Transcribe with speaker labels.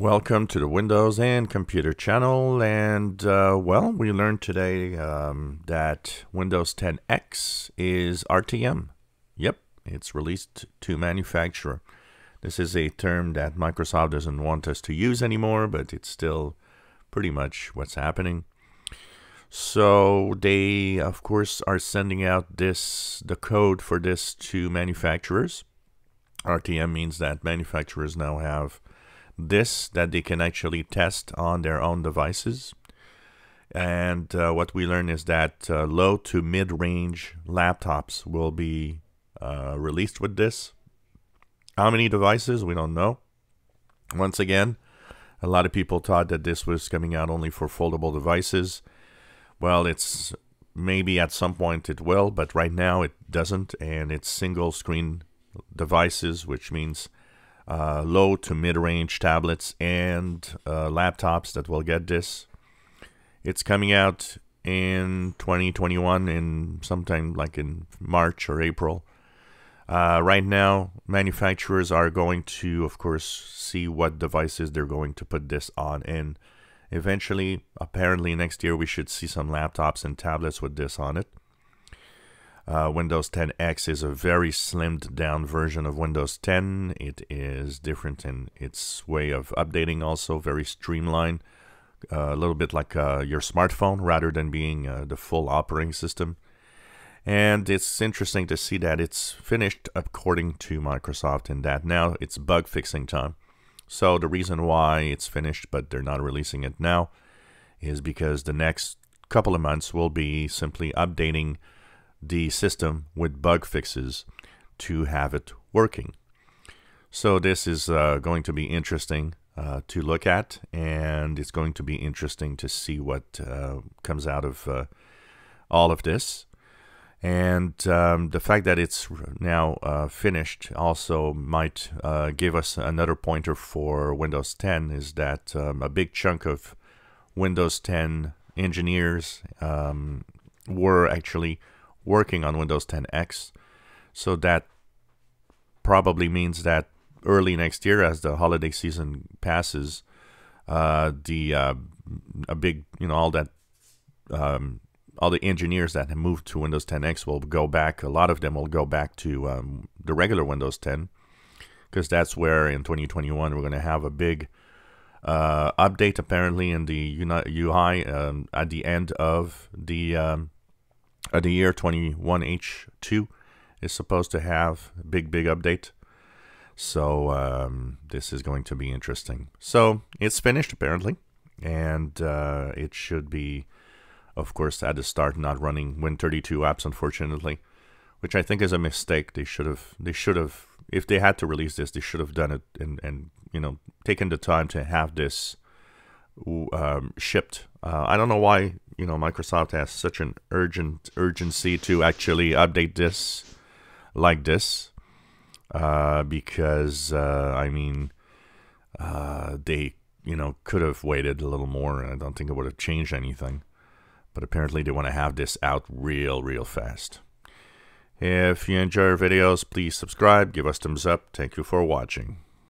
Speaker 1: Welcome to the Windows and Computer channel. And uh, well, we learned today um, that Windows 10X is RTM. Yep, it's released to manufacturer. This is a term that Microsoft doesn't want us to use anymore, but it's still pretty much what's happening. So they, of course, are sending out this the code for this to manufacturers. RTM means that manufacturers now have this that they can actually test on their own devices. And uh, what we learn is that uh, low to mid-range laptops will be uh, released with this. How many devices? We don't know. Once again, a lot of people thought that this was coming out only for foldable devices. Well, it's maybe at some point it will, but right now it doesn't, and it's single screen devices, which means uh, low to mid-range tablets and uh, laptops that will get this. It's coming out in 2021 in sometime like in March or April. Uh, right now, manufacturers are going to, of course, see what devices they're going to put this on. And eventually, apparently next year, we should see some laptops and tablets with this on it. Uh, Windows 10 X is a very slimmed down version of Windows 10. It is different in its way of updating, also very streamlined, uh, a little bit like uh, your smartphone rather than being uh, the full operating system. And it's interesting to see that it's finished according to Microsoft in that now it's bug fixing time. So the reason why it's finished but they're not releasing it now is because the next couple of months will be simply updating the system with bug fixes to have it working. So this is uh, going to be interesting uh, to look at, and it's going to be interesting to see what uh, comes out of uh, all of this. And um, the fact that it's now uh, finished also might uh, give us another pointer for Windows 10 is that um, a big chunk of Windows 10 engineers um, were actually working on Windows 10 X. So that probably means that early next year, as the holiday season passes, uh, the uh, a big you know all that um, all the engineers that have moved to Windows 10 X will go back. A lot of them will go back to um, the regular Windows 10 because that's where in 2021 we're going to have a big uh, update apparently in the UI um, at the end of the um, uh, the year 21H2 is supposed to have a big, big update. So um, this is going to be interesting. So it's finished apparently, and uh, it should be, of course, at the start not running Win32 apps, unfortunately, which I think is a mistake. They should have, they should have, if they had to release this, they should have done it and and you know taken the time to have this um, shipped. Uh, I don't know why you know Microsoft has such an urgent urgency to actually update this like this, uh, because uh, I mean uh, they you know could have waited a little more, and I don't think it would have changed anything. But apparently they want to have this out real real fast. If you enjoy our videos, please subscribe, give us thumbs up. Thank you for watching.